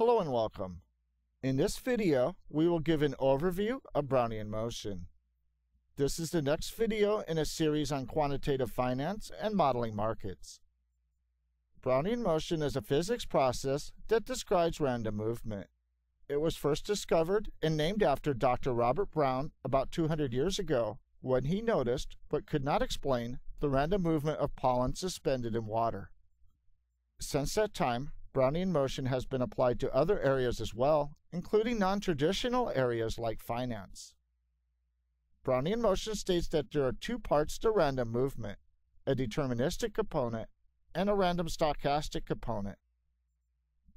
Hello and welcome. In this video, we will give an overview of Brownian motion. This is the next video in a series on quantitative finance and modeling markets. Brownian motion is a physics process that describes random movement. It was first discovered and named after Dr. Robert Brown about 200 years ago when he noticed, but could not explain, the random movement of pollen suspended in water. Since that time, Brownian motion has been applied to other areas as well, including non-traditional areas like finance. Brownian motion states that there are two parts to random movement, a deterministic component and a random stochastic component.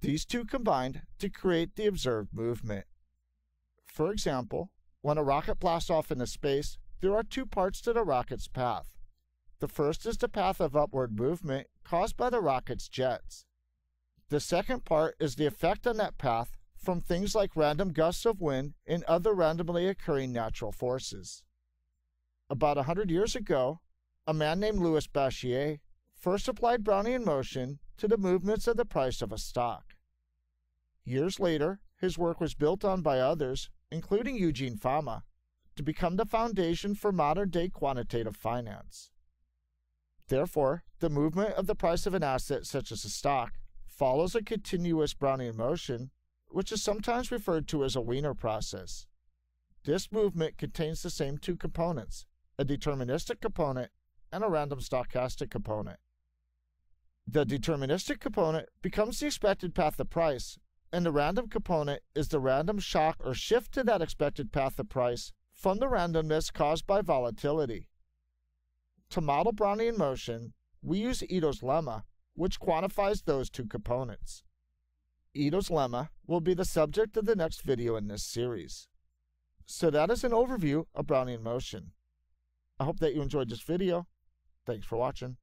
These two combined to create the observed movement. For example, when a rocket blasts off into space, there are two parts to the rocket's path. The first is the path of upward movement caused by the rocket's jets. The second part is the effect on that path from things like random gusts of wind and other randomly occurring natural forces. About a hundred years ago, a man named Louis Bachelier first applied Brownian motion to the movements of the price of a stock. Years later, his work was built on by others, including Eugene Fama, to become the foundation for modern day quantitative finance. Therefore, the movement of the price of an asset such as a stock follows a continuous Brownian motion, which is sometimes referred to as a Wiener process. This movement contains the same two components, a deterministic component and a random stochastic component. The deterministic component becomes the expected path of price, and the random component is the random shock or shift to that expected path of price from the randomness caused by volatility. To model Brownian motion, we use Ito's lemma, which quantifies those two components. Ito's lemma will be the subject of the next video in this series. So that is an overview of Brownian motion. I hope that you enjoyed this video. Thanks for watching.